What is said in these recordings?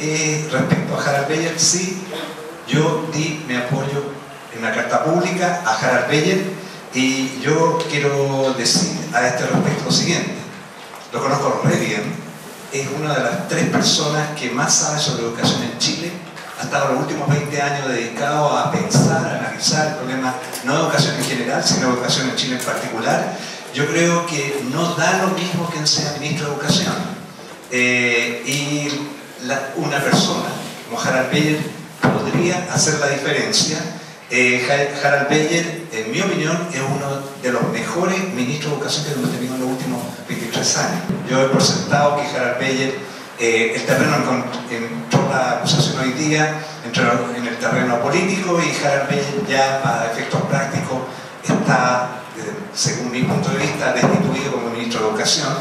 eh, respecto a Harald Beyer, sí, yo di mi apoyo en una carta pública a Harald Beyer y yo quiero decir a este respecto lo siguiente. Lo conozco re bien, es una de las tres personas que más sabe sobre educación en Chile. Ha estado los últimos 20 años dedicado a pensar, a analizar el problema, no de educación en general, sino de educación en Chile en particular. Yo creo que no da lo mismo quien sea ministro de Educación. Eh, y una persona como Harald Beyer podría hacer la diferencia. Eh, Harald Beyer, en mi opinión, es uno de los mejores ministros de educación que hemos tenido en los últimos 23 años. Yo he presentado que Harald Beyer, eh, el terreno en, toda la acusación hoy día, entró en el terreno político y Harald Beyer ya para efectos prácticos está, eh, según mi punto de vista, destituido como ministro de Educación.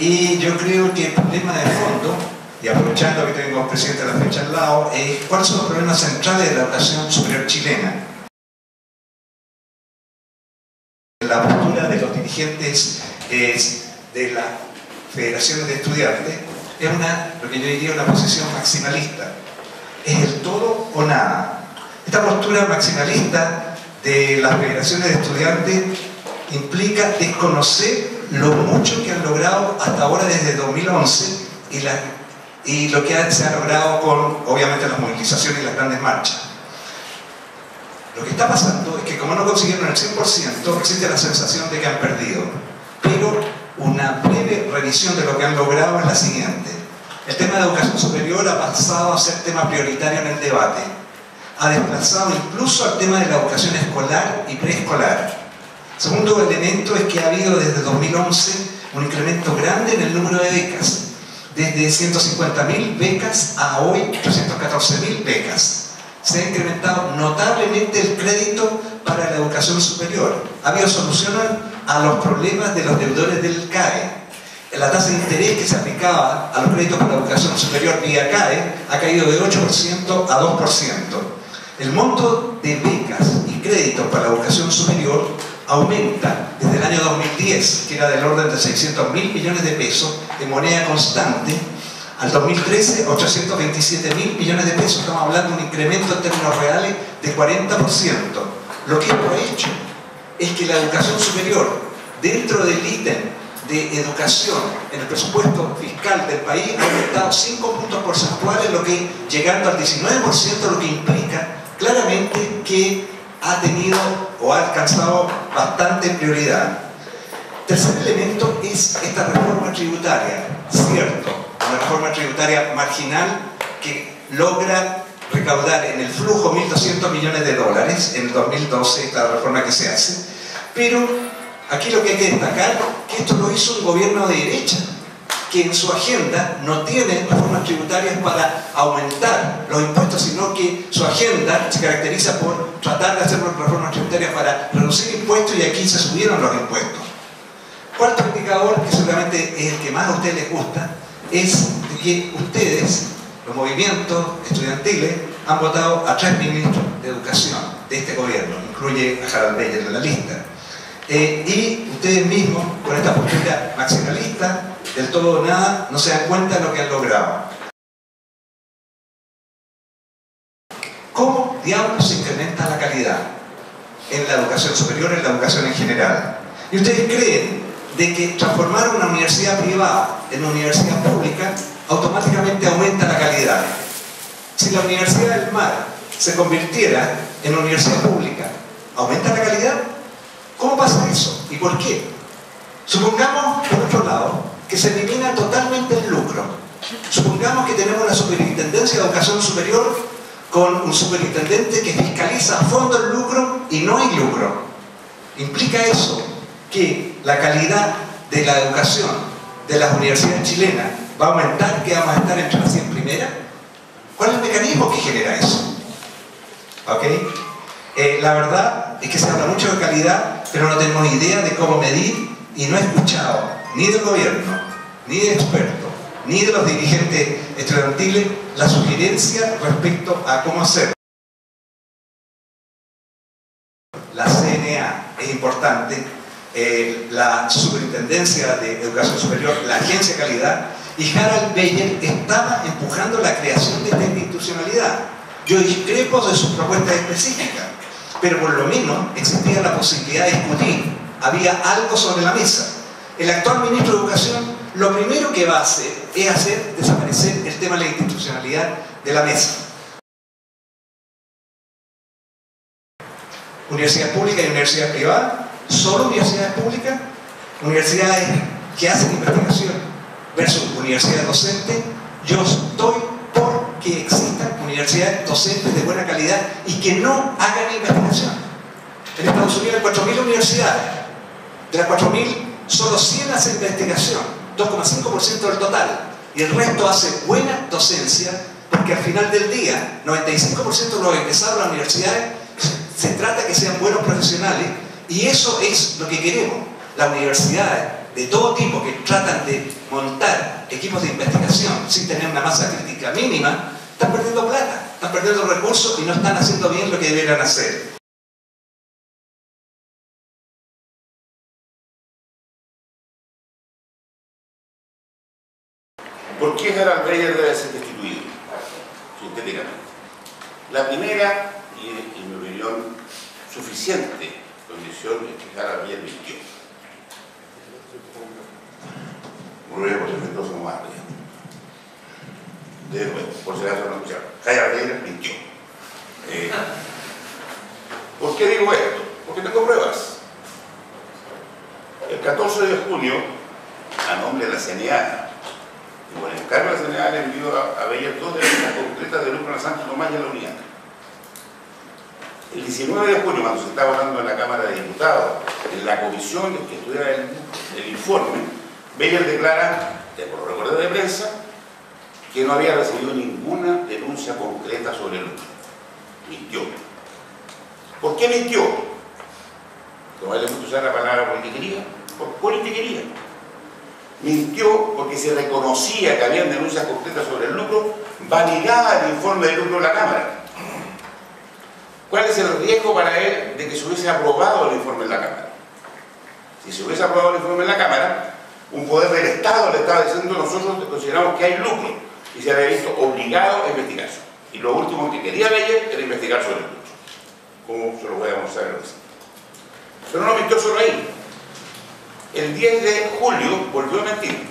y yo creo que el problema de fondo y aprovechando que tengo al presidente de la fecha al lado, eh, ¿cuáles son los problemas centrales de la educación superior chilena? La postura de los dirigentes de la Federación de Estudiantes es lo que yo diría, una posición maximalista. Es el todo o nada. Esta postura maximalista de las federaciones de estudiantes implica desconocer lo mucho que han logrado hasta ahora desde 2011 y la y lo que se ha logrado con, obviamente, las movilizaciones y las grandes marchas. Lo que está pasando es que como no consiguieron el 100%, existe la sensación de que han perdido. Pero una breve revisión de lo que han logrado es la siguiente. El tema de educación superior ha pasado a ser tema prioritario en el debate. Ha desplazado incluso al tema de la educación escolar y preescolar. Segundo elemento es que ha habido desde 2011 un incremento grande en el número de becas desde 150.000 becas a hoy 314.000 becas. Se ha incrementado notablemente el crédito para la educación superior. Ha habido soluciones a los problemas de los deudores del CAE. La tasa de interés que se aplicaba a los créditos para la educación superior vía CAE ha caído de 8% a 2%. El monto de becas y créditos para la educación superior aumenta desde el año 2010, que era del orden de 600 mil millones de pesos de moneda constante, al 2013 827 mil millones de pesos. Estamos hablando de un incremento en términos reales de 40%. Lo que hemos hecho es que la educación superior, dentro del ítem de educación en el presupuesto fiscal del país, ha aumentado 5 puntos porcentuales, lo que llegando al 19%, lo que implica claramente que ha tenido o ha alcanzado bastante prioridad. Tercer elemento es esta reforma tributaria, cierto, una reforma tributaria marginal que logra recaudar en el flujo 1.200 millones de dólares en el 2012, la reforma que se hace, pero aquí lo que hay que destacar es que esto lo hizo un gobierno de derecha, que en su agenda no tiene reformas tributarias para aumentar los impuestos, sino que su agenda se caracteriza por tratar de hacer reformas tributarias para reducir impuestos y aquí se subieron los impuestos. Cuarto indicador, que seguramente es el que más a ustedes les gusta, es que ustedes, los movimientos estudiantiles, han votado a tres ministros de educación de este gobierno, incluye a Harald Beyer en la lista. Eh, y ustedes mismos, con esta postura maximalista, del todo o nada, no se dan cuenta de lo que han logrado. ¿Cómo diablos se incrementa la calidad en la educación superior, en la educación en general? ¿Y ustedes creen de que transformar una universidad privada en una universidad pública automáticamente aumenta la calidad? Si la Universidad del Mar se convirtiera en una universidad pública, ¿aumenta la calidad? ¿Cómo pasa eso? ¿Y por qué? Supongamos, por otro lado, que se elimina totalmente el lucro. Supongamos que tenemos una superintendencia de educación superior con un superintendente que fiscaliza a fondo el lucro y no hay lucro. Implica eso que la calidad de la educación de las universidades chilenas va a aumentar, que vamos a estar entre las 100 primeras. ¿Cuál es el mecanismo que genera eso? ¿Ok? Eh, la verdad es que se habla mucho de calidad, pero no tenemos idea de cómo medir y no he escuchado ni del gobierno, ni de expertos, ni de los dirigentes estudiantiles la sugerencia respecto a cómo hacer. La CNA es importante, eh, la Superintendencia de Educación Superior, la Agencia de Calidad, Y Harald Beyer estaba empujando la creación de esta institucionalidad. Yo discrepo de sus propuestas específicas, pero por lo menos existía la posibilidad de discutir. Había algo sobre la mesa. El actual ministro de Educación lo primero que va a hacer es hacer desaparecer el tema de la institucionalidad de la mesa. Universidad pública y universidad privada, solo universidades públicas, universidades que hacen investigación versus universidades docentes, yo estoy por que existan universidades docentes de buena calidad y que no hagan investigación. En Estados Unidos hay 4.000 universidades, de las 4.000 solo 100 hacen investigación, 2,5% del total, y el resto hace buena docencia porque al final del día, 95% de los egresados de las universidades se trata que sean buenos profesionales y eso es lo que queremos. Las universidades de todo tipo que tratan de montar equipos de investigación sin tener una masa crítica mínima, están perdiendo plata, están perdiendo recursos y no están haciendo bien lo que deberían hacer. ¿Por qué Gerald Breyer debe ser destituido? Sintéticamente. La primera, y en mi opinión suficiente condición es que mintió. Muy bien, por si no somos más De nuevo, por si acaso no escucharon. Gerald Breyer mintió. Eh, ¿Por qué digo esto? Porque tengo pruebas. El 14 de junio, a nombre de la CNA, y por encargo de la le envió a, a Beller dos denuncias concretas de lucro a Santo Tomás y a la Unidad. El 19 de junio, cuando se estaba hablando en la Cámara de Diputados, en la comisión que estudiaba el, el informe, Beller declara, por recuerdo de prensa, que no había recibido ninguna denuncia concreta sobre el lucro. Mintió. ¿Por qué mintió? Como le gusta usar la palabra politiquería, por politiquería. Mintió porque se reconocía que habían denuncias concretas sobre el lucro, validaba el informe de lucro de la Cámara. ¿Cuál es el riesgo para él de que se hubiese aprobado el informe en la Cámara? Si se hubiese aprobado el informe en la Cámara, un poder del Estado le estaba diciendo nosotros consideramos que hay lucro y se había visto obligado a investigarse. Y lo último que quería Beyer era investigar sobre el lucro. Como se lo voy a mostrar en el Pero no mintió solo ahí. El 10 de julio volvió a mentir.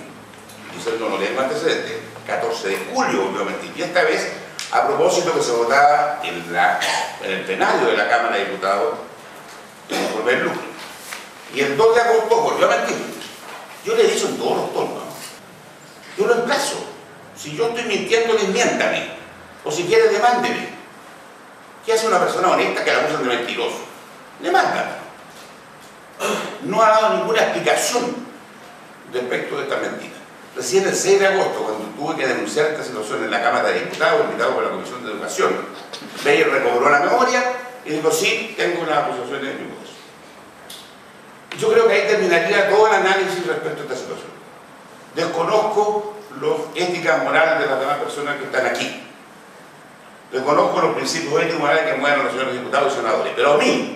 Diciendo, no tengo antecedentes. 14 de julio volvió a mentir. Y esta vez, a propósito que se votaba en, el plenario de la Cámara de Diputados el informe del lucro. Y el 2 de agosto volvió a mentir. Yo le he dicho en todos los tonos. Yo lo emplazo. Si yo estoy mintiendo, desmiéntame. O si quiere, demándeme. ¿Qué hace una persona honesta que la acusan de mentiroso? Demanda. No ha dado ninguna explicación respecto de esta mentira. Recién el 6 de agosto, cuando tuve que denunciar esta situación en la Cámara de Diputados, invitado por la Comisión de Educación, Beyer recobró la memoria y dijo, sí, tengo las acusaciones en mi poder. Yo creo que ahí terminaría todo el análisis respecto a esta situación. Desconozco las éticas morales de las demás personas que están aquí. Desconozco los principios éticos morales que mueven los señores diputados y senadores. Pero a mí,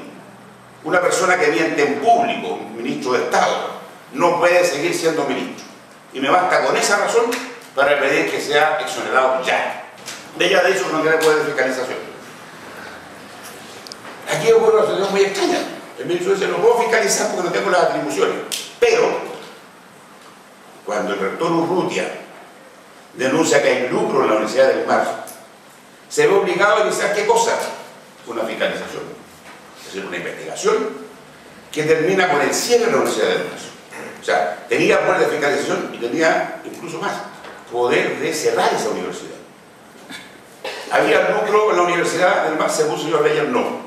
una persona que miente en público, un ministro de Estado, no puede seguir siendo ministro. Y me basta con esa razón para pedir que sea exonerado ya. De ella de eso no quiere poder de fiscalización. Aquí ocurre una situación muy extraña. El ministro dice, lo puedo fiscalizar porque no tengo las atribuciones. Pero, cuando el rector Urrutia denuncia que hay lucro en la Universidad del Mar, se ve obligado a iniciar qué cosa? Una fiscalización. Es decir, una investigación que termina con el cierre de la Universidad del Mar. O sea, tenía poder de fiscalización y tenía incluso más, poder de cerrar esa universidad. Había lucro en la Universidad del Mar, según señor Beyer, no.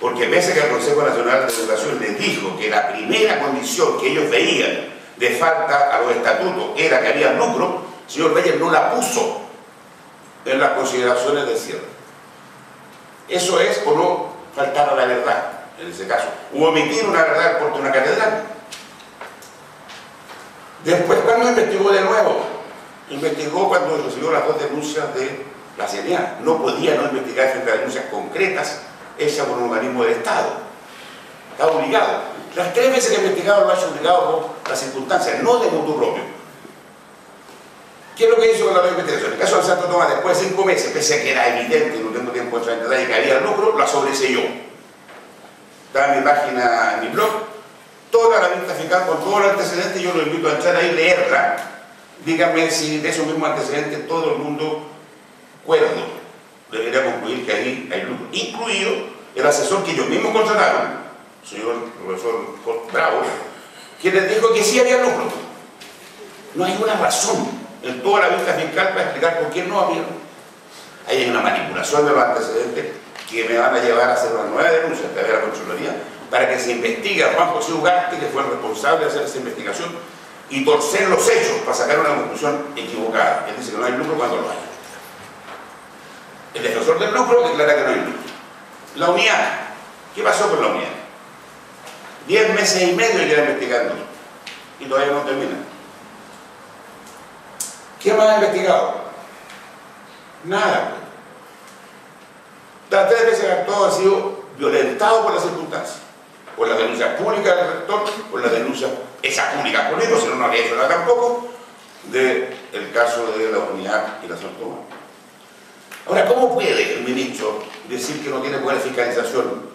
Porque pese que el Consejo Nacional de Educación les dijo que la primera condición que ellos veían de falta a los estatutos era que había lucro, el señor Beyer no la puso en las consideraciones del cierre. Eso es o no faltar a la verdad, en ese caso, o omitir una verdad por una catedral. Después, cuando investigó de nuevo? Investigó cuando recibió las dos denuncias de la CNA. No podía no investigar frente a denuncias concretas hechas por un organismo del Estado. Está obligado. Las tres veces que ha investigado lo ha hecho obligado por las circunstancias, no de motu propio. ¿Qué es lo que hizo con la investigación? En el caso de Santo Tomás, después de cinco meses, pese a que era evidente, no tengo tiempo de entrar en que había lucro, la sobreselló. Está en mi página, en mi blog, toda la vista fiscal con todos los antecedentes, yo lo invito a entrar ahí, leerla. Díganme si de esos mismos antecedentes todo el mundo cuerdo debería concluir que ahí hay lucro. Incluido el asesor que ellos mismos contrataron, el señor profesor Bravo, que les dijo que sí había lucro. No hay una razón toda la vista fiscal para explicar por qué no había. Ahí hay una manipulación de los antecedentes que me van a llevar a hacer una nueva denuncia ante la Contraloría para que se investigue a Juan José Ugarte, que fue el responsable de hacer esa investigación, y torcer los hechos para sacar una conclusión equivocada. Él dice que no hay lucro cuando lo hay. El defensor del lucro declara que no hay lucro. La unidad. ¿Qué pasó con la unidad? Diez meses y medio ya investigando y todavía no termina. ¿Qué más ha investigado? Nada. Las tres veces que actuado ha sido violentado por las circunstancias, por la denuncia pública del rector, por la denuncia, esa pública con si no, no habría hecho nada tampoco, del caso de la unidad y la San Ahora, ¿cómo puede el ministro decir que no tiene buena fiscalización?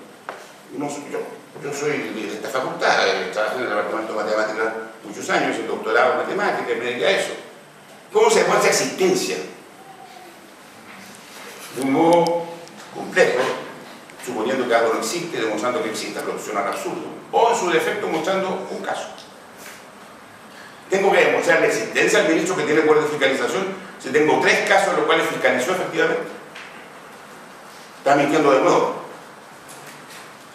Yo, soy de esta facultad, trabajé en el departamento de matemáticas muchos años, el doctorado en matemáticas, me dediqué a eso. ¿Cómo se demuestra existencia? De un modo complejo, suponiendo que algo no existe, demostrando que existe, pero suena absurdo. O en su defecto mostrando un caso. Tengo que demostrar la existencia del ministro que tiene buena fiscalización si tengo tres casos en los cuales fiscalizó efectivamente, está mintiendo de nuevo.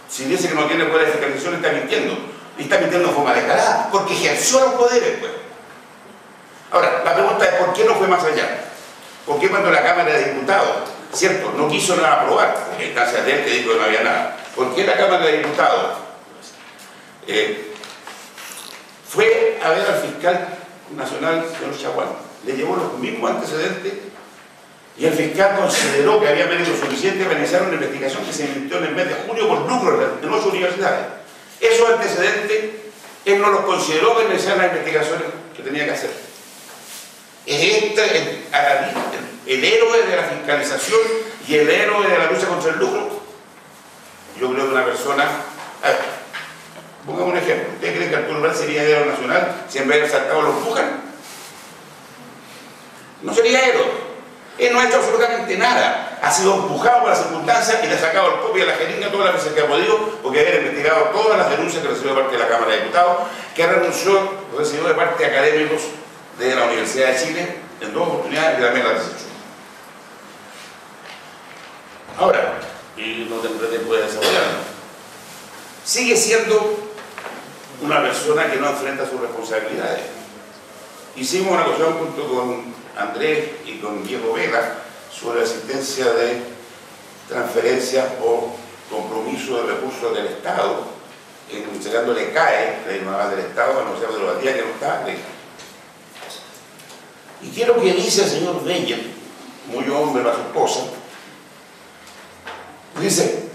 Si dice que no tiene poder de fiscalización, está mintiendo. Y está mintiendo de forma descarada, porque ejerció los poderes, pues. Ahora, la pregunta es, ¿por qué no fue más allá? ¿Por qué cuando la Cámara de Diputados, cierto, no quiso nada aprobar, porque instancia de él que dijo que no había nada, ¿por qué la Cámara de Diputados eh, fue a ver al fiscal nacional, señor Chaguán, le llevó los mismos antecedentes y el fiscal consideró que había mérito suficiente para iniciar una investigación que se emitió en el mes de junio por lucro en ocho universidades. Esos antecedentes, él no los consideró para iniciar las investigaciones que tenía que hacer. Es este el, héroe de la fiscalización y el héroe de la lucha contra el lucro. Yo creo que una persona... pongamos un ejemplo. ¿Usted cree que Arturo Brand sería héroe nacional si en vez de saltado lo empujan? no sería héroe. Él no ha hecho absolutamente nada. Ha sido empujado por las circunstancias y le ha sacado el copia a la jeringa todas las veces que ha podido, porque ha investigado todas las denuncias que recibió de parte de la Cámara de Diputados, que renunció, recibió de parte de académicos de la Universidad de Chile en dos oportunidades y también la desechó. Ahora, y no tendré tiempo de desarrollarlo, sigue siendo una persona que no enfrenta sus responsabilidades. Hicimos una cuestión junto con Andrés y con Diego Vega sobre la existencia de transferencia o compromiso de recursos del Estado, le CAE, la Naval del Estado, a ser de los días que no está. Y quiero que dice el señor Beyer, muy hombre su esposa, dice,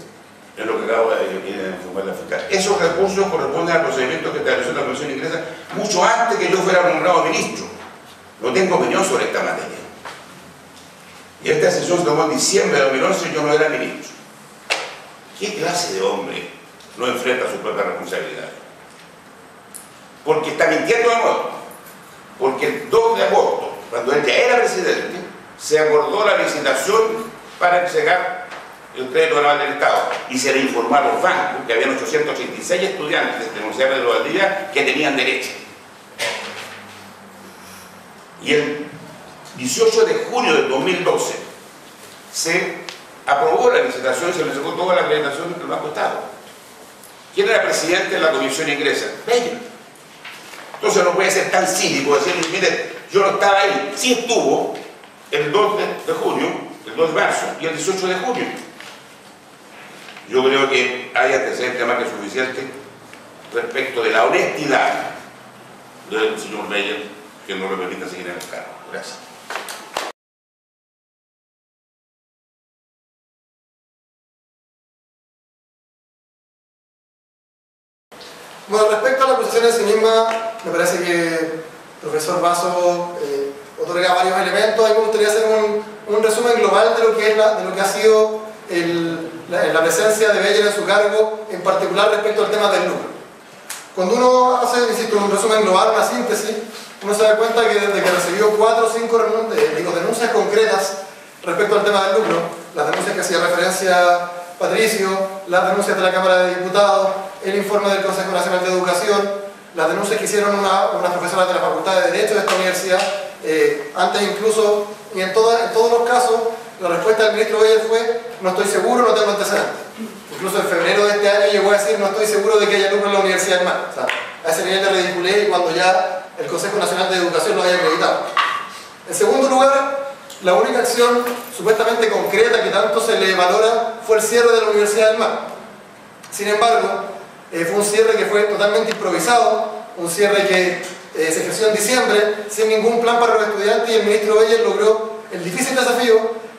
en lo que acabo de informar la fiscal, esos recursos corresponden al procedimiento que estableció la Comisión Inglesa mucho antes que yo fuera nombrado ministro. No tengo opinión sobre esta materia. Y esta decisión se tomó en diciembre de 2011 y yo no era ministro. ¿Qué clase de hombre no enfrenta su propia responsabilidad? Porque está mintiendo de nuevo. Porque el 2 de agosto, cuando él ya era presidente, se acordó la licitación para entregar el crédito anual del Estado y se le informó a los bancos que habían 886 estudiantes de la Universidad de Valdivia que tenían derecho. Y el 18 de junio del 2012 se aprobó la licitación y se le sacó toda la acreditación del Banco Estado. ¿Quién era presidente de la Comisión Ingresa? Bello. Entonces no puede ser tan cínico decir, mire, yo no estaba ahí. Sí estuvo el 2 de, junio, el 2 de marzo y el 18 de junio. Yo creo que hay antecedentes más que suficientes respecto de la honestidad del señor Beyer que no le permita seguir en el cargo. Gracias. Bueno, respecto a la acusación en sí misma, me parece que el profesor Vaso eh, otorga varios elementos. A mí me gustaría hacer un, resumen global de lo que, es de lo que ha sido la, presencia de Beyer en su cargo, en particular respecto al tema del lucro. Cuando uno hace, insisto, un resumen global, una síntesis, uno se da cuenta que desde que recibió cuatro o cinco eh, denuncias concretas respecto al tema del lucro, las denuncias que hacía referencia Patricio, las denuncias de la Cámara de Diputados, el informe del Consejo Nacional de Educación, las denuncias que hicieron una, unas profesoras de la Facultad de Derecho de esta universidad, eh, antes incluso, y en, en todos los casos, la respuesta del ministro Beyer fue, no estoy seguro, no tengo antecedentes. Incluso en febrero de este año llegó a decir, no estoy seguro de que haya lucro en la Universidad Mar. O sea, a ese nivel de ridiculez y cuando ya el Consejo Nacional de Educación lo haya acreditado. En segundo lugar, la única acción supuestamente concreta que tanto se le valora fue el cierre de la Universidad del Mar. Sin embargo, eh, fue un cierre que fue totalmente improvisado, un cierre que eh, se ejerció en diciembre sin ningún plan para los estudiantes y el ministro Beyer logró el difícil desafío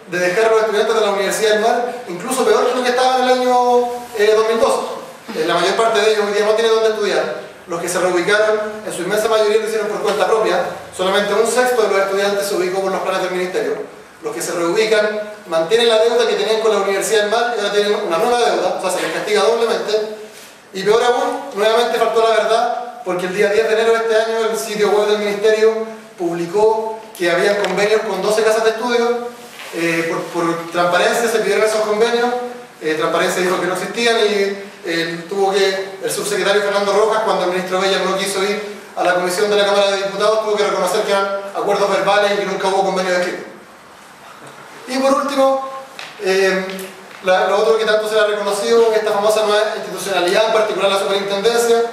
de dejar a los estudiantes de la Universidad del Mar incluso peor que lo que estaba en el año eh, 2012. Eh, la mayor parte de ellos hoy día no tiene dónde estudiar. Los que se reubicaron, en su inmensa mayoría lo hicieron por cuenta propia. Solamente un sexto de los estudiantes se ubicó por los planes del Ministerio. Los que se reubican mantienen la deuda que tenían con la Universidad del Mar y ahora tienen una nueva deuda, o sea, se les castiga doblemente. Y peor aún, nuevamente faltó la verdad, porque el día 10 de enero de este año el sitio web del Ministerio publicó que había convenios con 12 casas de estudio eh, por, transparencia se pidieron esos convenios, eh, transparencia dijo que no existían y eh, tuvo que, el subsecretario Fernando Rojas, cuando el ministro Bella no quiso ir a la comisión de la Cámara de Diputados, tuvo que reconocer que eran acuerdos verbales y que nunca hubo convenio de escrito. Y por último, lo otro que tanto se ha reconocido, esta famosa nueva institucionalidad, en particular la superintendencia,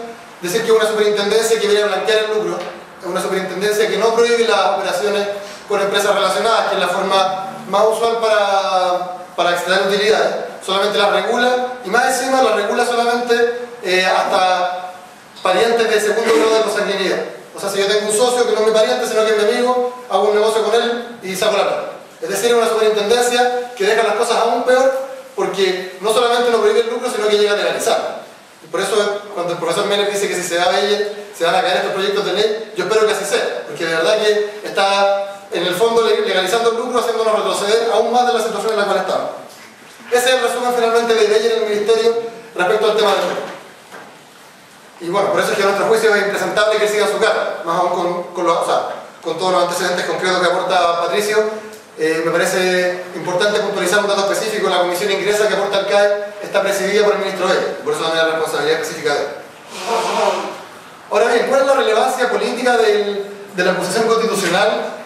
decir que es una superintendencia que viene a blanquear el lucro, es una superintendencia que no prohíbe las operaciones con empresas relacionadas, que es la forma más usual para, para extraer utilidades, solamente la regula y más encima la regula solamente eh, hasta parientes de segundo grado de consanguinidad. O sea, si yo tengo un socio que no es mi pariente, sino que es mi amigo, hago un negocio con él y saco la plata. Es decir, es una superintendencia que deja las cosas aún peor porque no solamente no prohíbe el lucro, sino que llega a legalizar. Y por eso, cuando el profesor Meller dice que si se da a ella, se van a caer estos proyectos de ley, yo espero que así sea, porque de verdad que está en el fondo legalizando el lucro, haciéndonos retroceder aún más de la situación en la cual estamos. Ese es el resumen finalmente de Beyer en el Ministerio respecto al tema del lucro. Y bueno, por eso es que a nuestro juicio es impresentable que siga su cara, más aún con todos los antecedentes concretos que aporta Patricio. Eh, me parece importante puntualizar un dato específico, la comisión ingresa que aporta el CAE está presidida por el ministro Beyer, por eso también la responsabilidad específica de él. Ahora bien, ¿cuál es la relevancia política de la acusación constitucional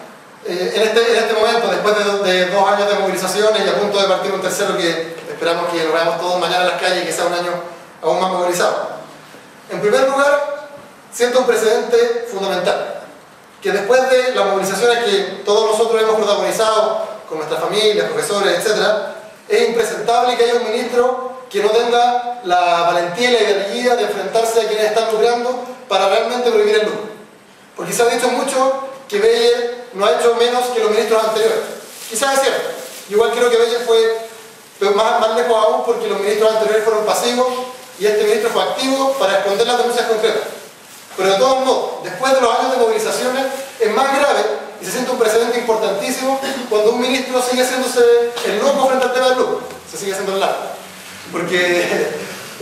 eh, en, este, en, este, momento, después de, de, dos años de movilizaciones y a punto de partir un tercero que esperamos que lo veamos todos mañana en las calles y que sea un año aún más movilizado. En primer lugar, siento un precedente fundamental, que después de las movilizaciones que todos nosotros hemos protagonizado con nuestras familias, profesores, etc., es impresentable que haya un ministro que no tenga la valentía y la ideología de enfrentarse a quienes están lucrando para realmente prohibir el lucro. Porque se ha dicho mucho que Beyer no ha hecho menos que los ministros anteriores. Quizás es cierto. Igual creo que Beyer fue más, más lejos aún porque los ministros anteriores fueron pasivos y este ministro fue activo para esconder las denuncias concretas. Pero de todos modos, después de los años de movilizaciones, es más grave y se siente un precedente importantísimo cuando un ministro sigue haciéndose el loco frente al tema del lucro. Se sigue haciendo el largo. Porque,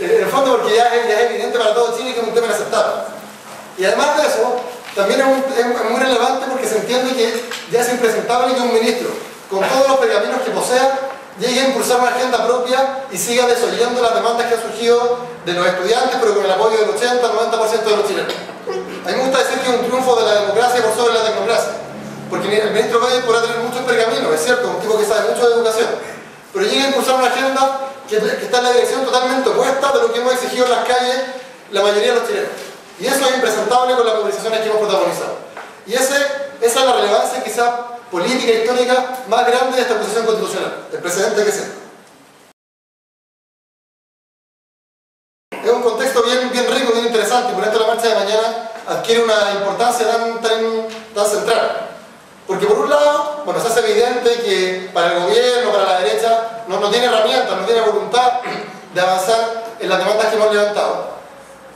en el fondo, porque ya es, ya es evidente para todo Chile que es un tema inaceptable. Y además de eso, también es, es, muy relevante porque se entiende que ya es impresentable que un ministro, con todos los pergaminos que posea, llegue a impulsar una agenda propia y siga desoyendo las demandas que han surgido de los estudiantes, pero con el apoyo del 80-90% de los chilenos. A mí me gusta decir que es un triunfo de la democracia por sobre la tecnocracia, porque el ministro Valle podrá tener muchos pergaminos, es cierto, un tipo que sabe mucho de educación, pero llega a impulsar una agenda que, está en la dirección totalmente opuesta de lo que hemos exigido en las calles la mayoría de los chilenos. Y eso es impresentable con las movilizaciones que hemos protagonizado. Y esa es la relevancia quizá política histórica más grande de esta posición constitucional, el precedente que sea. Es un contexto bien, bien rico, bien interesante, y por esto la marcha de mañana adquiere una importancia tan, tan, tan central. Porque por un lado, bueno, se hace evidente que para el gobierno, para la derecha, no, no tiene herramientas, no tiene voluntad de avanzar en las demandas que hemos levantado.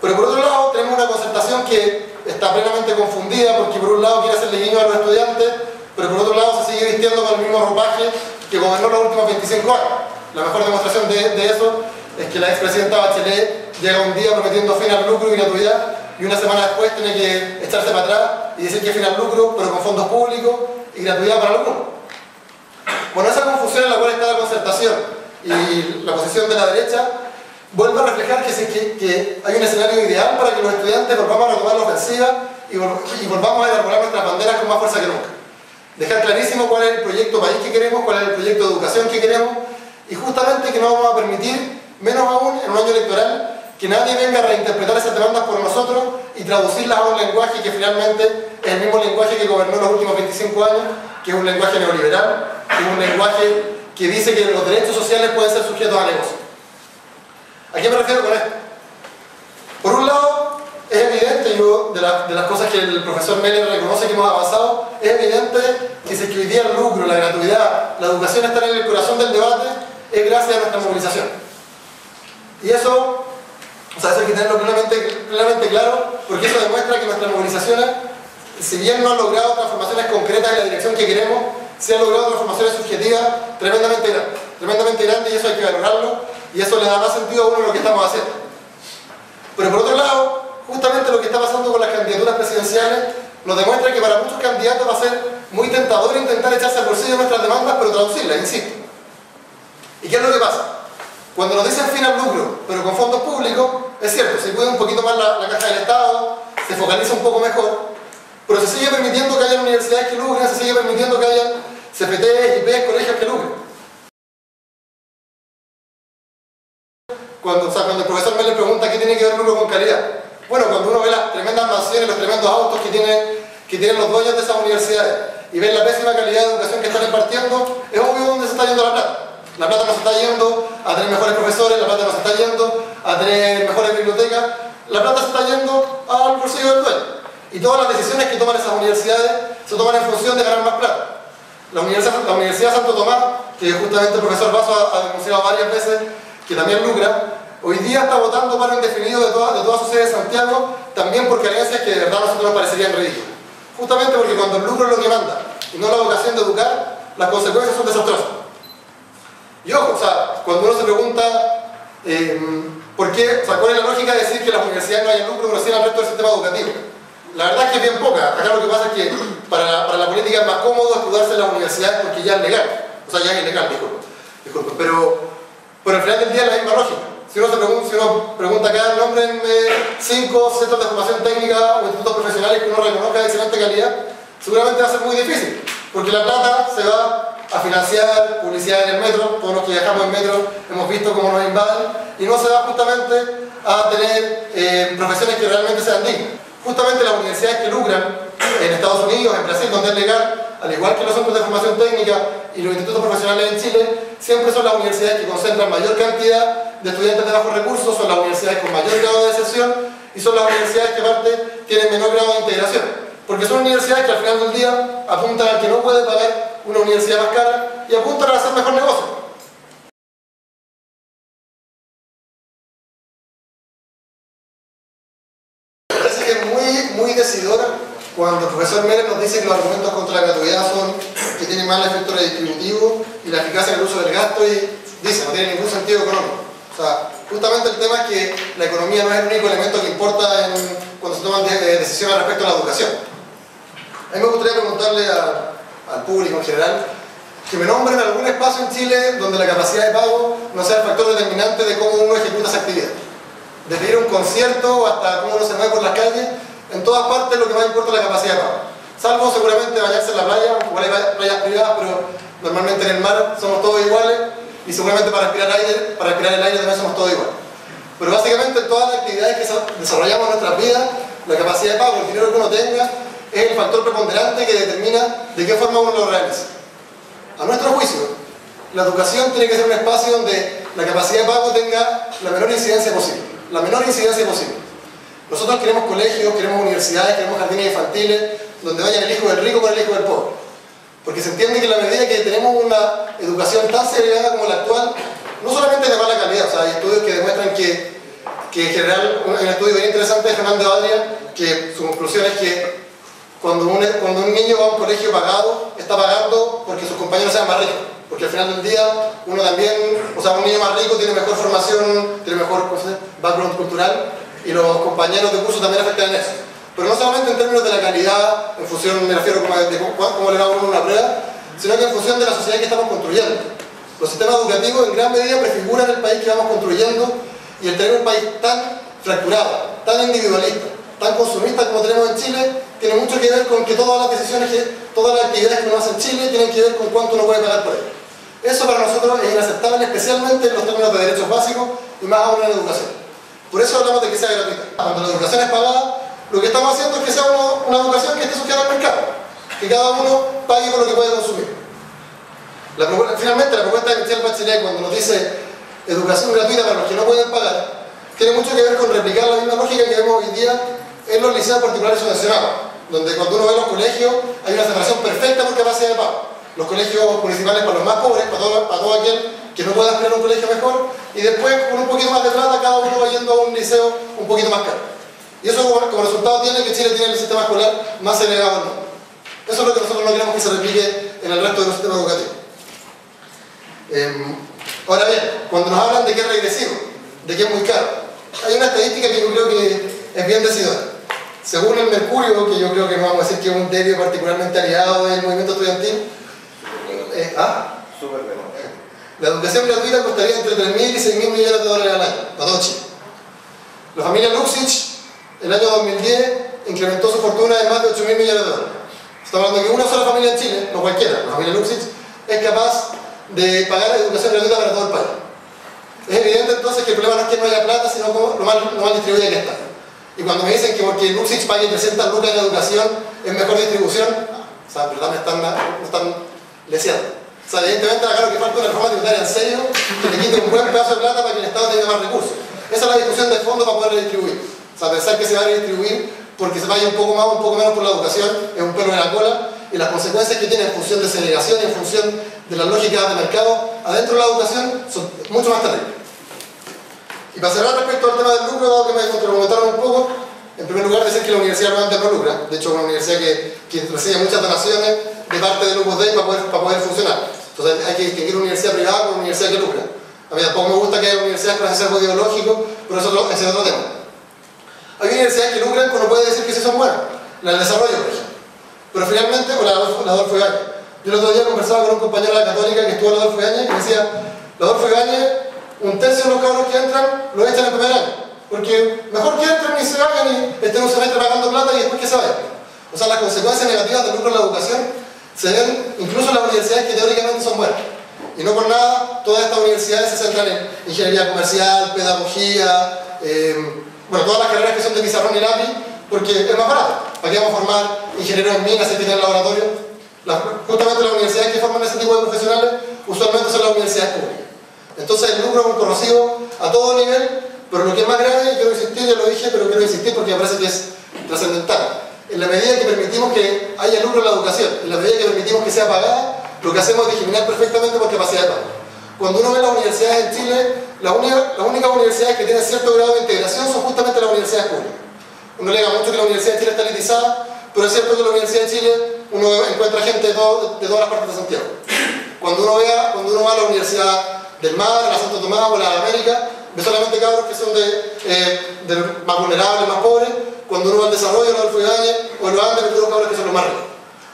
Pero por otro lado tenemos una concertación que está plenamente confundida porque por un lado quiere hacerle guiño a los estudiantes, pero por otro lado se sigue vistiendo con el mismo ropaje que gobernó los últimos 25 años. La mejor demostración de, eso es que la expresidenta Bachelet llega un día prometiendo fin al lucro y gratuidad y una semana después tiene que echarse para atrás y decir que fin al lucro, pero con fondos públicos y gratuidad para algunos. Bueno, esa confusión en la cual está la concertación y la posición de la derecha vuelve a reflejar que, hay un escenario ideal para que los estudiantes volvamos a retomar la ofensiva y, y volvamos a elaborar nuestras banderas con más fuerza que nunca. Dejar clarísimo cuál es el proyecto país que queremos, cuál es el proyecto de educación que queremos y justamente que no vamos a permitir, menos aún en un año electoral, que nadie venga a reinterpretar esas demandas por nosotros y traducirlas a un lenguaje que finalmente es el mismo lenguaje que gobernó los últimos 25 años, que es un lenguaje neoliberal, que es un lenguaje que dice que los derechos sociales pueden ser sujetos a negocio. ¿A qué me refiero con esto? Por un lado, es yo, de, la, de, las cosas que el profesor Meller reconoce que hemos avanzado, es evidente que si hoy día el lucro, la gratuidad, la educación están en el corazón del debate, es gracias a nuestra movilización. Y eso, o sea, eso hay que tenerlo plenamente, plenamente claro, porque eso demuestra que nuestras movilizaciones, si bien no han logrado transformaciones concretas en la dirección que queremos, se han logrado transformaciones subjetivas tremendamente grandes, tremendamente grandes y eso hay que valorarlo y eso le da más sentido a uno lo que estamos haciendo. Pero por otro lado, justamente lo que está pasando con las candidaturas presidenciales nos demuestra que para muchos candidatos va a ser muy tentador intentar echarse al bolsillo nuestras demandas, pero traducirlas, insisto. ¿Y qué es lo que pasa? Cuando nos dicen fin al lucro, pero con fondos públicos, es cierto, se cuida un poquito más la, caja del Estado, se focaliza un poco mejor, pero se sigue permitiendo que haya universidades que lucren, se sigue permitiendo que haya CFTs, IPs, colegios que lucren. Cuando, o sea, cuando el profesor me le pregunta qué tiene que ver lucro con calidad. Bueno, cuando uno ve las tremendas mansiones, los tremendos autos que, tiene, que tienen los dueños de esas universidades y ve la pésima calidad de educación que están impartiendo, es obvio dónde se está yendo la plata. La plata no se está yendo a tener mejores profesores, la plata no se está yendo a tener mejores bibliotecas, la plata se está yendo al bolsillo del dueño. Y todas las decisiones que toman esas universidades se toman en función de ganar más plata. La Universidad, la Universidad Santo Tomás, que justamente el profesor Vaso ha, ha denunciado varias veces, que también lucra, hoy día está votando para indefinido de toda, de toda de Santiago, también por carencias que de verdad a nosotros nos parecerían ridículas. Justamente porque cuando el lucro es lo que manda y no la vocación de educar, las consecuencias son desastrosas. Y ojo, o sea, cuando uno se pregunta eh, por qué, o sea, cuál es la lógica de decir que las universidades no hay lucro pero sí al resto del sistema educativo. La verdad es que es bien poca. Acá lo que pasa es que para la, para la política es más cómodo estudiarse en las universidades porque ya es legal. O sea, ya es ilegal, disculpe. disculpe. Pero, pero al final del día es la misma lógica. Si uno, se pregunta, si uno pregunta acá, nombrenme cinco centros de formación técnica o institutos profesionales que uno reconozca de excelente calidad, seguramente va a ser muy difícil. Porque la plata se va a financiar publicidad en el metro, todos los que viajamos en metro hemos visto cómo nos invaden, y no se va justamente a tener eh, profesiones que realmente sean dignas. Justamente las universidades que lucran en Estados Unidos, en Brasil, donde es legal, al igual que los centros de formación técnica y los institutos profesionales en Chile, siempre son las universidades que concentran mayor cantidad de estudiantes de bajos recursos, son las universidades con mayor grado de deserción y son las universidades que aparte tienen menor grado de integración. Porque son universidades que al final del día apuntan al que no puede pagar una universidad más cara y apuntan a hacer mejor negocio. Muy decidora cuando el profesor Mérez nos dice que los argumentos contra la gratuidad son que tiene mal efecto redistributivo y la eficacia en el uso del gasto y dice, no tiene ningún sentido económico. O sea, justamente el tema es que la economía no es el único elemento que importa cuando se toman de decisiones respecto a la educación. A mí me gustaría preguntarle al público en general que me nombren algún espacio en Chile donde la capacidad de pago no sea el factor determinante de cómo uno ejecuta esa actividad. Desde ir a un concierto hasta cómo uno se mueve por las calles, en todas partes lo que más importa es la capacidad de pago. Salvo seguramente bañarse en la playa, igual hay playas privadas, pero normalmente en el mar somos todos iguales y seguramente para respirar, aire, para respirar el aire también somos todos iguales. Pero básicamente en todas las actividades que desarrollamos en nuestras vidas, la capacidad de pago, el dinero que uno tenga, es el factor preponderante que determina de qué forma uno lo realiza. A nuestro juicio, la educación tiene que ser un espacio donde la capacidad de pago tenga la menor incidencia posible. La menor incidencia posible. Nosotros queremos colegios, queremos universidades, queremos jardines infantiles, donde vayan el hijo del rico con el hijo del pobre. Porque se entiende que la medida que tenemos una educación tan segregada como la actual, no solamente de mala calidad, o sea, hay estudios que demuestran que, que en general, un estudio bien interesante de Fernando Adrián, que su conclusión es que cuando un, cuando un niño va a un colegio pagado, está pagando porque sus compañeros sean más ricos. Porque al final del día, uno también, o sea, un niño más rico tiene mejor formación, tiene mejor background cultural, y los compañeros de curso también afectan eso. Pero no solamente en términos de la calidad, en función, me refiero como de cómo, le va a uno una prueba, sino que en función de la sociedad que estamos construyendo. Los sistemas educativos en gran medida prefiguran el país que vamos construyendo y el tener un país tan fracturado, tan individualista, tan consumista como tenemos en Chile, tiene mucho que ver con que todas las decisiones, todas las actividades que uno hace en Chile tienen que ver con cuánto uno puede pagar por ello. Eso para nosotros es inaceptable, especialmente en los términos de derechos básicos y más aún en educación. Por eso hablamos de que sea gratuita. Cuando la educación es pagada, lo que estamos haciendo es que sea una, educación que esté sujeta al mercado, que cada uno pague por lo que puede consumir. finalmente, la propuesta de Michelle Bachelet, cuando nos dice educación gratuita para los que no pueden pagar, tiene mucho que ver con replicar la misma lógica que vemos hoy día en los liceos particulares subvencionados, donde cuando uno ve los colegios hay una separación perfecta por capacidad de pago. Los colegios municipales para los más pobres, para todo, para todo aquel que no pueda aspirar un colegio mejor, y después con un poquito más de plata cada uno va yendo a un liceo un poquito más caro. Y eso como, resultado tiene que Chile tiene el sistema escolar más segregado del mundo. Eso es lo que nosotros no queremos que se replique en el resto de los sistemas educativos. Em, ahora bien, cuando nos hablan de que es regresivo, de que es muy caro, hay una estadística que yo creo que es bien decidora. Según el Mercurio, que yo creo que no vamos a decir que es un diario particularmente aliado del movimiento estudiantil, eh, ¿ah? La educación gratuita costaría entre 3.000 y 6.000 millones de dólares al año, para todo Chile. La familia Luxich el año 2010 incrementó su fortuna en más de 8 mil millones de dólares. Estamos hablando que una sola familia en Chile, no cualquiera, la familia Luxich, es capaz de pagar educación gratuita para todo el país. Es evidente entonces que el problema no es que no haya plata, sino lo mal, lo mal distribuida que está. Y cuando me dicen que porque Luxich pague 300 lucas en educación es mejor distribución, o sea, en están, me están leseando. O sea, evidentemente acá lo que falta una reforma tributaria en serio que le quite un buen pedazo de plata para que el Estado tenga más recursos. Esa es la discusión de fondo para poder redistribuir. O sea, pensar que se va a redistribuir porque se vaya un poco más o un poco menos por la educación es un pelo en la cola y las consecuencias que tiene en función de segregación y en función de las lógicas de mercado adentro de la educación son mucho más terribles. Y para cerrar respecto al tema del lucro, dado que me contrargumentaron un poco, en primer lugar decir que la universidad realmente no lucra, de hecho es una universidad que, que recibe muchas donaciones de parte del Opus Dei para poder, para poder funcionar. Entonces hay que distinguir una universidad privada con una universidad que lucra. A mí tampoco me gusta que haya universidades con algo ideológico, pero eso es otro tema. Hay universidades que lucran, uno puede decir que sí son buenas, la del desarrollo, por ejemplo. Pero finalmente, o la, Adolfo Gaña. Yo el otro día conversaba con un compañero de la Católica que estuvo en la Adolfo Gaña y me decía, la Adolfo Gaña, un tercio de los cabros que entran, lo echan el primer año. Porque mejor que entren y se vayan y estén un semestre pagando plata y después que se vayan. O sea, las consecuencias negativas del lucro en la educación se ven incluso en las universidades que teóricamente son buenas. Y no por nada, todas estas universidades se centran en ingeniería comercial, pedagogía, eh, bueno, todas las carreras que son de pizarrón y lápiz, porque es más barato. ¿Para vamos a formar ingenieros en minas si tienen laboratorio? justamente las universidades que forman ese tipo de profesionales usualmente son las universidades públicas. Entonces el lucro es corrosivo a todo nivel, pero lo que es más grave, quiero insistir, ya lo dije, pero quiero insistir porque me parece que es trascendental. En la medida que permitimos que haya lucro en la educación, en la medida que permitimos que sea pagada, lo que hacemos es discriminar perfectamente por capacidad de pago. Cuando uno ve las universidades en Chile, las únicas universidades que tienen cierto grado de integración son justamente las universidades públicas. Uno lega mucho que la Universidad de Chile está elitizada, pero es cierto que la Universidad de Chile uno encuentra gente de, todas las partes de Santiago. Cuando uno, vea, cuando uno va a la Universidad del Mar, la Santo Tomás o la América, ve solamente cabros que son de, eh, más vulnerables, más pobres. Cuando uno va al desarrollo, no al Ibáñez o el Andes, ve todos cabros que son los más ricos.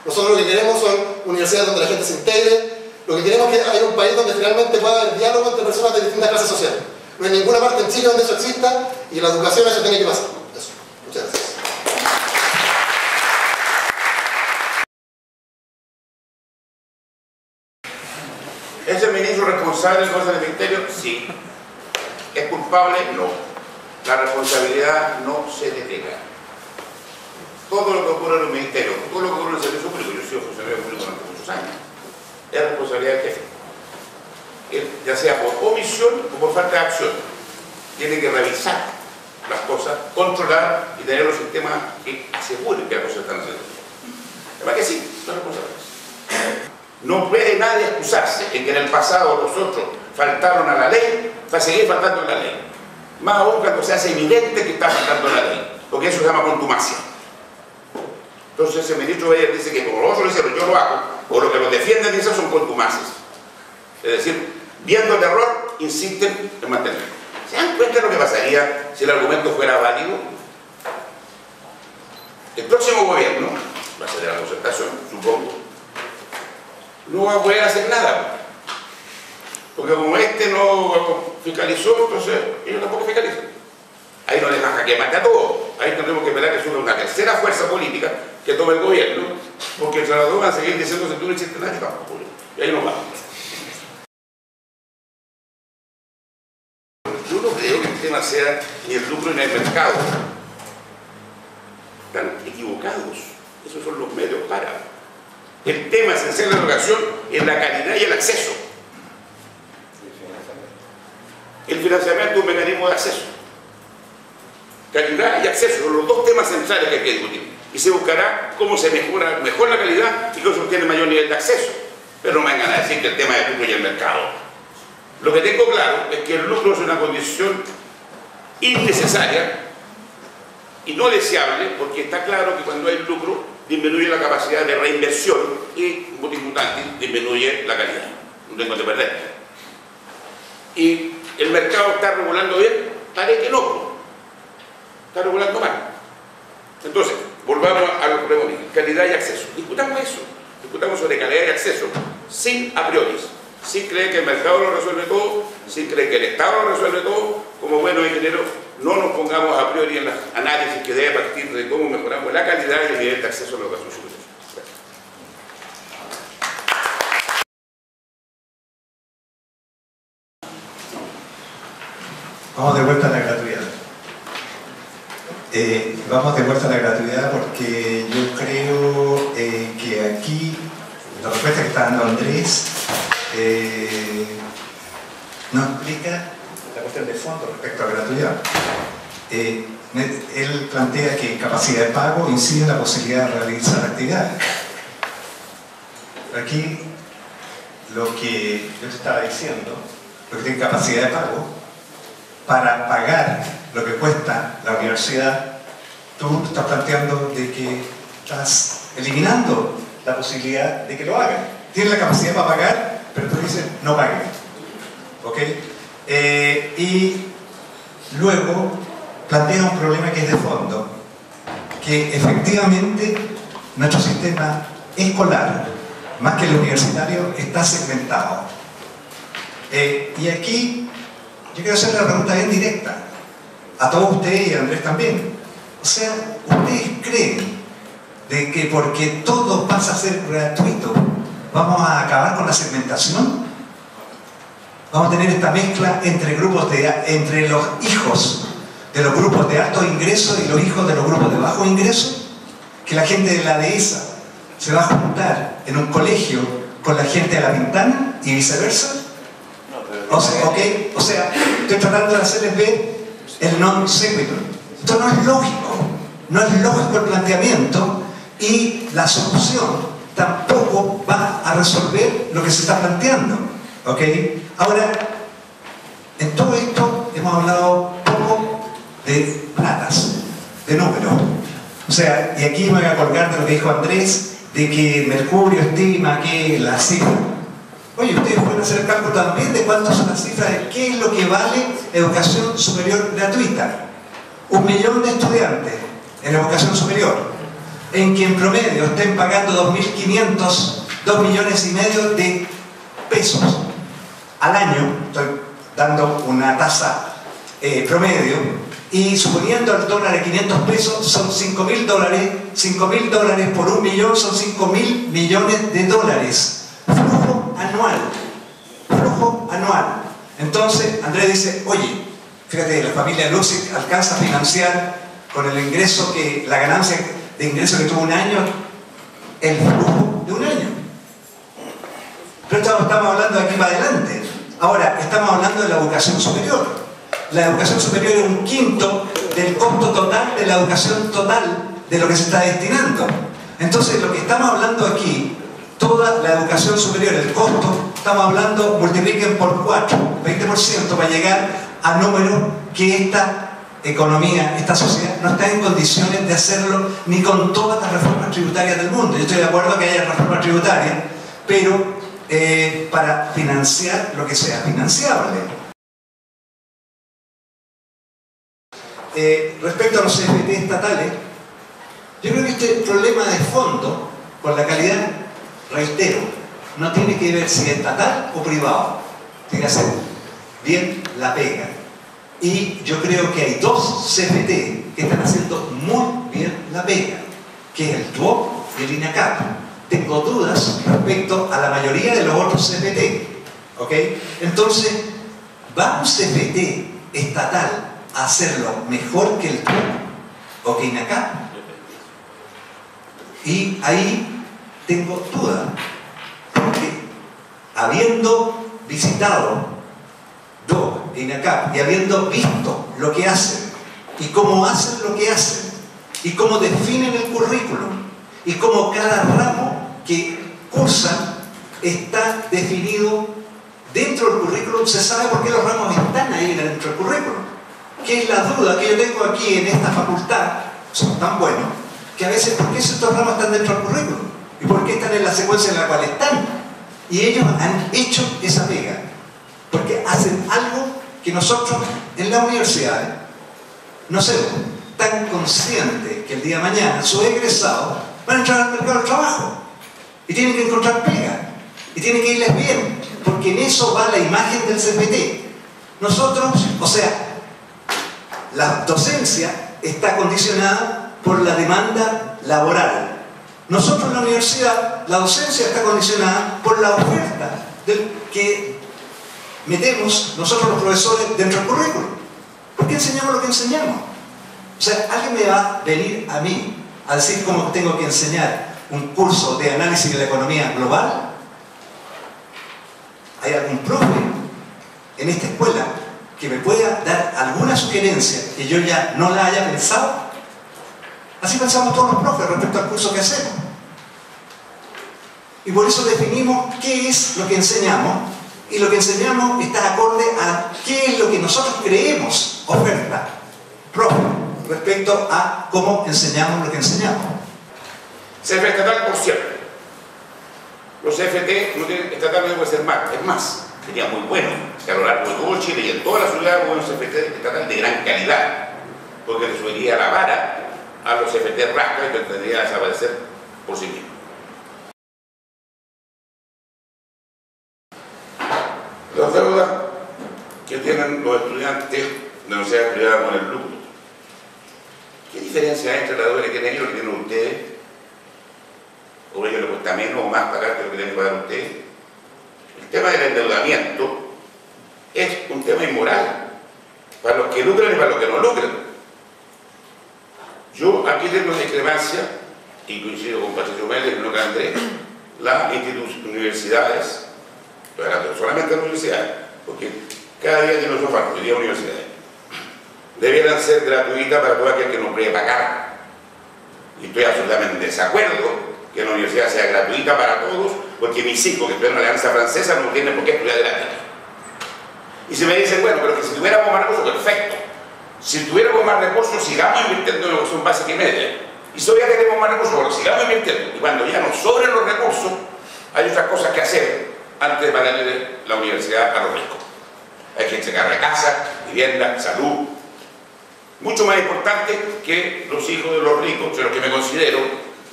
Nosotros lo que queremos son universidades donde la gente se integre, lo que queremos es que haya un país donde finalmente pueda haber diálogo entre personas de distintas clases sociales. No hay ninguna parte en Chile donde eso exista y en la educación eso tiene que pasar. Eso. Muchas gracias. ¿Es el ministro responsable del cosas del ministerio? Sí. ¿Es culpable? No. La responsabilidad no se delega. Todo lo que ocurre en los ministerios, todo lo que ocurre en el servicio público, yo he sido funcionario público durante muchos años, es responsabilidad del jefe. ya sea por omisión o por falta de acción. Tiene que revisar las cosas, controlar y tener los sistemas que aseguren que las cosas están haciendo. ¿Verdad que sí? Son responsables. No puede nadie excusarse en que en el pasado nosotros faltaron a la ley para seguir faltando a la ley. Más aún cuando se hace evidente que está faltando a la ley, porque eso se llama contumacia. Entonces ese ministro Beyer dice que como los otros hicieron, yo lo hago, o lo que los defienden dicen son contumaces. Es decir, viendo el error, insisten en mantenerlo. ¿Se dan cuenta de lo que pasaría si el argumento fuera válido? El próximo gobierno, va a ser de la concertación, supongo, no va a poder hacer nada. Porque como este no fiscalizó, entonces ellos tampoco fiscalizan. Ahí no les baja que mate a todos. Ahí tenemos que esperar que suba una tercera fuerza política que tome el gobierno, porque el Salvador van a seguir diciendo que tú no hiciste nada y ahí nos vamos. Yo no creo que el tema sea ni el lucro ni el mercado. Están equivocados. Esos son los medios para. El tema esencial de la educación es la calidad y el acceso. Financiamiento es un mecanismo de acceso. Calidad y acceso son los dos temas centrales que hay que discutir. Y se buscará cómo se mejora mejor la calidad y cómo se obtiene mayor nivel de acceso. Pero no vengan a decir que el tema es el lucro y el mercado. Lo que tengo claro es que el lucro es una condición innecesaria y no deseable, porque está claro que cuando hay lucro disminuye la capacidad de reinversión y, multimutante, disminuye la calidad. No tengo que perder. Y el mercado está regulando bien, parece que no. Está regulando mal. Entonces, volvamos a los problemas. Calidad y acceso. Discutamos eso. Discutamos sobre calidad y acceso sin a priori. Sin creer que el mercado lo resuelve todo, sin creer que el Estado lo resuelve todo. Como buenos ingenieros, no nos pongamos a priori en los análisis que debe partir de cómo mejoramos la calidad y el nivel de acceso a la educación superior. Vamos de vuelta a la gratuidad. Eh, vamos de vuelta a la gratuidad porque yo creo eh, que aquí la respuesta que está dando Andrés eh, no explica la cuestión de fondo respecto a la gratuidad. Eh, él plantea que capacidad de pago incide en la posibilidad de realizar actividades. Aquí lo que yo te estaba diciendo, lo que tiene capacidad de pago, para pagar lo que cuesta la universidad, tú estás planteando de que estás eliminando la posibilidad de que lo hagan. Tienen la capacidad para pagar, pero tú dices no paguen. ¿Ok? Eh, y luego plantea un problema que es de fondo, que efectivamente nuestro sistema escolar, más que el universitario, está segmentado. Eh, y aquí yo quiero hacer una pregunta bien directa, a todos ustedes y a Andrés también. O sea, ¿ustedes creen de que porque todo pasa a ser gratuito, vamos a acabar con la segmentación? Vamos a tener esta mezcla entre grupos de, entre los hijos de los grupos de alto ingreso y los hijos de los grupos de bajo ingreso, que la gente de la dehesa se va a juntar en un colegio con la gente de la ventana y viceversa. O sea, okay, o sea, estoy tratando de hacerles ver el non sequitur. Esto no es lógico, no es lógico el planteamiento y la solución tampoco va a resolver lo que se está planteando. ¿ok? Ahora, en todo esto hemos hablado poco de platas, de números. O sea, y aquí me voy a colgar de lo que dijo Andrés, de que Mercurio estima que la cifra. Oye, ustedes pueden hacer cálculo también de cuántas son las cifras, de qué es lo que vale educación superior gratuita. Un millón de estudiantes en educación superior, en que en promedio estén pagando 2.500, 2 millones y medio de pesos al año, estoy dando una tasa eh, promedio, y suponiendo el dólar de 500 pesos son 5 mil dólares, 5 mil dólares por un millón son 5 mil millones de dólares. Anual, flujo anual. Entonces Andrés dice, oye, fíjate, la familia Lucy alcanza a financiar con el ingreso que, la ganancia de ingreso que tuvo un año, el flujo de un año. Pero estamos, estamos hablando de aquí para adelante. Ahora, estamos hablando de la educación superior. La educación superior es un quinto del costo total de la educación total de lo que se está destinando. Entonces, lo que estamos hablando aquí, toda la educación superior, el costo, estamos hablando, multipliquen por 4, 20% para llegar a números que esta economía, esta sociedad no está en condiciones de hacerlo ni con todas las reformas tributarias del mundo. Yo estoy de acuerdo que haya reformas tributarias, pero eh, para financiar lo que sea financiable. Eh, respecto a los CFT estatales, yo creo que este problema de fondo, con la calidad, reitero, no tiene que ver si es estatal o privado. Tiene que hacer bien la pega. Y yo creo que hay dos CFT que están haciendo muy bien la pega, que es el TUOP y el INACAP. Tengo dudas respecto a la mayoría de los otros CFT. ¿ok? Entonces, ¿va un CFT estatal a hacerlo mejor que el TUOP o que INACAP? Y ahí tengo dudas, porque habiendo visitado Do, INACAP, y habiendo visto lo que hacen, y cómo hacen lo que hacen, y cómo definen el currículum, y cómo cada ramo que cursan está definido dentro del currículum, se sabe por qué los ramos están ahí dentro del currículum. Que es la duda que yo tengo aquí en esta facultad, son tan buenos, que a veces, ¿por qué estos ramos están dentro del currículum? ¿Y por qué están en la secuencia en la cual están? Y ellos han hecho esa pega porque hacen algo que nosotros en la universidad no somos tan conscientes que el día de mañana sus egresados van a entrar al mercado del trabajo y tienen que encontrar pega y tienen que irles bien, porque en eso va la imagen del CPT. Nosotros, o sea, la docencia está condicionada por la demanda laboral. Nosotros en la universidad, la docencia está condicionada por la oferta que metemos nosotros los profesores dentro del currículum. ¿Por qué enseñamos lo que enseñamos? O sea, alguien me va a venir a mí a decir cómo tengo que enseñar un curso de análisis de la economía global. ¿Hay algún profe en esta escuela que me pueda dar alguna sugerencia que yo ya no la haya pensado? Así pensamos todos los profes respecto al curso que hacemos. Y por eso definimos qué es lo que enseñamos y lo que enseñamos está acorde a qué es lo que nosotros creemos oferta propia respecto a cómo enseñamos lo que enseñamos. CFT estatal, por cierto. Los CFT no tienen, estatal no puede ser más. Es más, sería muy bueno que a lo largo de todo Chile y en todas las ciudades hubiera un CFT estatal de gran calidad, porque le la vara a los CFT rasca y que tendría a desaparecer por sí mismo. Las deudas que tienen los estudiantes de universidades privadas con el lucro. ¿Qué diferencia hay entre la deuda que tienen ellos y que tienen ustedes? ¿O ellos les cuesta menos o más pagar que lo que tienen que pagar ustedes? El tema del endeudamiento es un tema inmoral para los que lucran y para los que no lucran. Yo aquí tengo una discrepancia, y coincido con Patricio Méndez y con Andrés, las universidades solamente de la universidad, porque cada día tiene otro fallo, hoy día universidades. Debieran ser gratuitas para todo aquel que no puede pagar. Y estoy absolutamente en desacuerdo que la universidad sea gratuita para todos, porque mis hijos que estudian en la Alianza Francesa no tienen por qué estudiar gratis. Y si me dicen, bueno, pero que si tuviéramos más recursos, perfecto. Si tuviéramos más recursos, sigamos invirtiendo en educación básica y media. Y si todavía tenemos más recursos, sigamos invirtiendo. Y cuando ya nos sobren los recursos, hay otras cosas que hacer antes de pagarle la universidad a los ricos. Hay que entregarle casa, vivienda, salud. Mucho más importante que los hijos de los ricos, de los que me considero,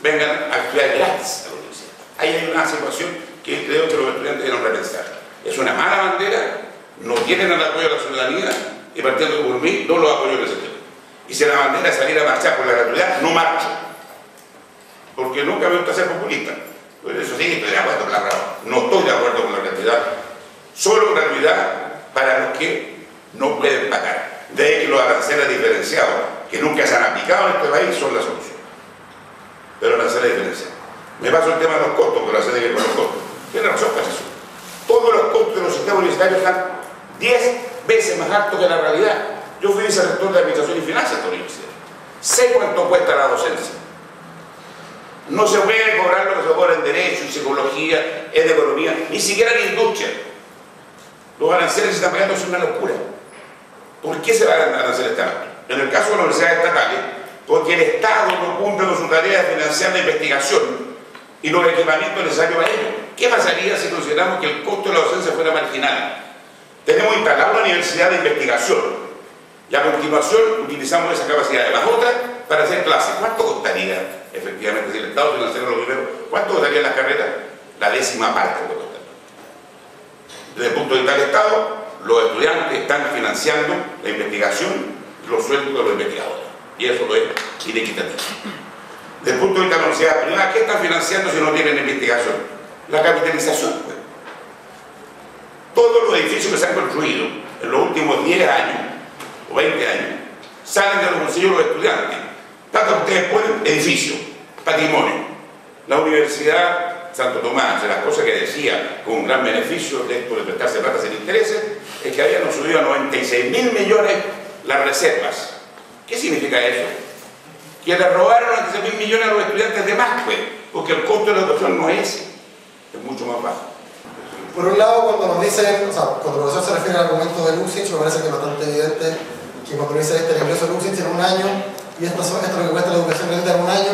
vengan a estudiar gratis a la universidad. Ahí hay una situación que creo que los estudiantes deben repensar. Es una mala bandera, no tienen el apoyo de la ciudadanía y partiendo por mí no los apoyo en ese tema. Y si la bandera es salir a marchar por la gratuidad, no marcho. Porque nunca me gusta ser populista. Pues eso sí, estoy de acuerdo, claro. No estoy de acuerdo con la gratuidad. Solo gratuidad para los que no pueden pagar. De ahí que los aranceles diferenciados, que nunca se han aplicado en este país, son la solución. Pero aranceles diferenciados. Me paso el tema de los costos, pero hace de que con los costos. Tiene razón, eso. Todos los costos de los sistemas universitarios están 10 veces más altos que la realidad. Yo fui vicerrector de Administración y Finanzas de la universidad. Sé cuánto cuesta la docencia. No se puede cobrar lo que se cobra en Derecho, y Psicología, en Economía, ni siquiera en Industria. Los aranceles se están pagando, es una locura. ¿Por qué se van a aranceles tan altos? en el caso de las universidades estatales, porque el Estado no cumple con su tarea de financiar la investigación y los equipamientos necesarios para ello. ¿Qué pasaría si consideramos que el costo de la docencia fuera marginal? Tenemos instalada una universidad de investigación y a continuación utilizamos esa capacidad de las otras para hacer clases. ¿Cuánto costaría efectivamente si el Estado financiara lo primero? ¿Cuánto costaría las carreras? La décima parte de lo Desde el punto de vista del Estado, los estudiantes están financiando la investigación y los sueldos de los investigadores. Y eso lo es inequitativo. Desde el punto de vista de la universidad privada, ¿qué están financiando si no tienen investigación? La capitalización. Pues. Todos los edificios que se han construido en los últimos 10 años o 20 años salen de los bolsillos de los estudiantes. Tanto ustedes pueden, edificio, patrimonio. La Universidad Santo Tomás, de las cosas que decía con un gran beneficio de esto de prestarse plata sin intereses, es que habían subido a 96 mil millones las reservas. ¿Qué significa eso? Que le robaron 96 mil millones a los estudiantes de más, pues, porque el costo de la educación no es es mucho más bajo. Por un lado, cuando nos dicen, o sea, cuando el profesor se refiere al argumento de Luxich, me parece que es bastante evidente que cuando dice este ingreso de Luxich en un año y esto, esto es lo que cuesta la educación gratuita en un año,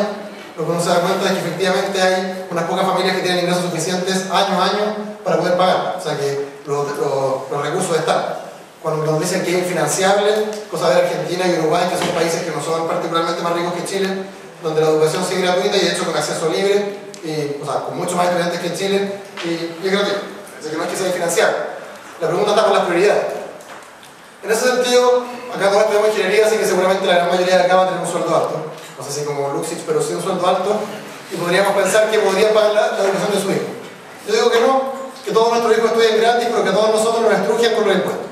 lo que uno se da cuenta es que efectivamente hay unas pocas familias que tienen ingresos suficientes año a año para poder pagar, o sea que los, los, los recursos están cuando nos dicen que es infinanciable, cosa de Argentina y Uruguay, que son países que no son particularmente más ricos que Chile, donde la educación sigue gratuita y de hecho con acceso libre, y, o sea, con mucho más estudiantes que en Chile, y, y es gratuito. Así que no es que sea infinanciable. La pregunta está por las prioridades. En ese sentido, acá todos tenemos ingeniería, así que seguramente la gran mayoría de acá va a tener un sueldo alto. No sé si como Luxich, pero sí un sueldo alto, y podríamos pensar que podrían pagar la, educación de su hijo. Yo digo que no, que todos nuestros hijos estudien gratis, pero que todos nosotros nos estrujan con los impuestos.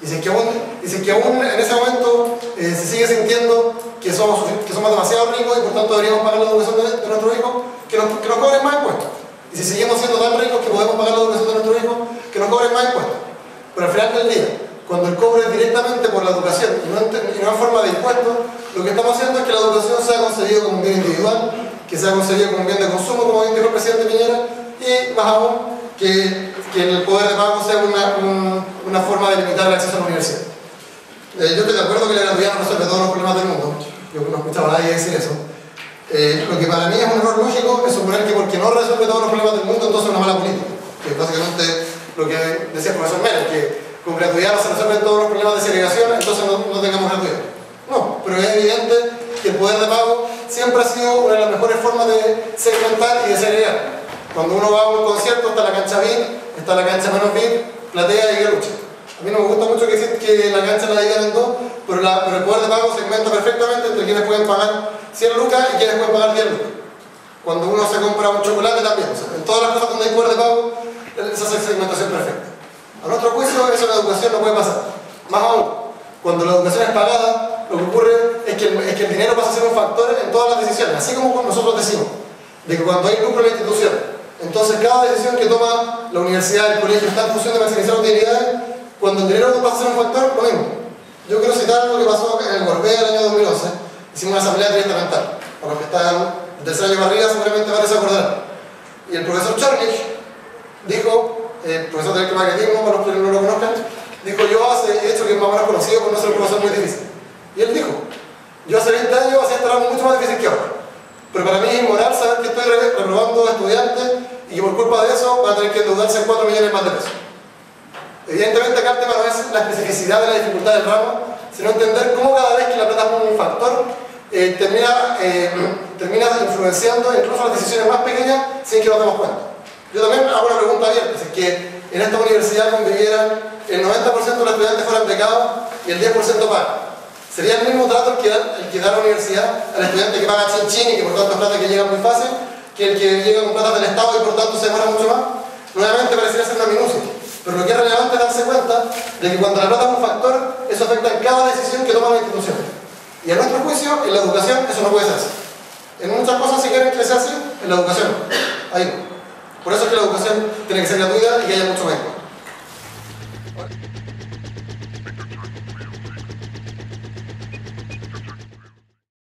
Dicen que aún, que aún en ese momento eh, se sigue sintiendo que somos, que somos demasiado ricos y por tanto deberíamos pagar la educación de, de nuestros hijos, que nos, que nos cobren más impuestos. Y si seguimos siendo tan ricos que podemos pagar la educación de nuestros hijos, que nos cobren más impuestos. Pero al final del día, cuando el cobro es directamente por la educación y no, en, y no en forma de impuestos, lo que estamos haciendo es que la educación sea concebida como un bien individual, que sea concebida como un bien de consumo, como bien dijo el presidente Piñera, y más aún, que, que el poder de pago sea una, un, una forma de limitar el acceso a la universidad. Eh, yo estoy de acuerdo que la gratuidad no resuelve todos los problemas del mundo, yo no escuchaba a nadie decir eso. Eh, lo que para mí es un error lógico es suponer que porque no resuelve todos los problemas del mundo, entonces es una mala política. Que básicamente lo que decía el profesor Mérez, que con gratuidad no se resuelven todos los problemas de segregación, entonces no, no tengamos gratuidad. No, pero es evidente que el poder de pago siempre ha sido una de las mejores formas de segmentar y de segregar. Cuando uno va a un concierto está la cancha VIP, está la cancha menos VIP, platea y lucha. A mí no me gusta mucho que, que la cancha la digan en dos, pero, la, pero el poder de pago segmenta perfectamente entre quienes pueden pagar 100 lucas y quienes pueden pagar 10 lucas. Cuando uno se compra un chocolate también, o en todas las cosas donde hay poder de pago, esa es segmentación perfecta. A nuestro juicio eso en la educación no puede pasar. Más aún, cuando la educación es pagada, lo que ocurre es que, el, es que el dinero pasa a ser un factor en todas las decisiones, así como nosotros decimos, de que cuando hay lucro en la institución, entonces cada decisión que toma la universidad, el colegio, está en función de maximizar utilidades, cuando el dinero no pasa a ser un factor, lo mismo. Yo quiero citar lo que pasó en el Gorbea el año 2011, hicimos una asamblea triestamental, para los que están el tercer año para arriba seguramente van a acordar. Y el profesor Chornich dijo, el profesor de electromagnetismo, para los que no lo conozcan, dijo, yo hace, he hecho que es más o menos conocido ser un profesor muy difícil. Y él dijo, yo hace 20 años hacía este mucho más difícil que ahora. Pero para mí es inmoral saber que estoy reprobando estudiantes y que por culpa de eso van a tener que endeudarse en 4 millones más de pesos. Evidentemente acá el tema no es la especificidad de la dificultad del ramo, sino entender cómo cada vez que la plata es un factor, eh, termina, eh, termina influenciando incluso las decisiones más pequeñas sin que nos demos cuenta. Yo también hago una pregunta abierta, es que en esta universidad convivieran el 90% de los estudiantes fueran becados y el 10% paga. ¿Sería el mismo trato el que, da, la universidad al estudiante que paga chin y que por tanto es plata que llega muy fácil, que el que llega con plata del Estado y por tanto se demora mucho más? Nuevamente parecería ser una minucia. Pero lo que es relevante es darse cuenta de que cuando la plata es un factor, eso afecta en cada decisión que toma la institución. Y a nuestro juicio, en la educación, eso no puede ser así. En muchas cosas se quieren que sea así, en la educación. Ahí. Por eso es que la educación tiene que ser gratuita y que haya mucho menos.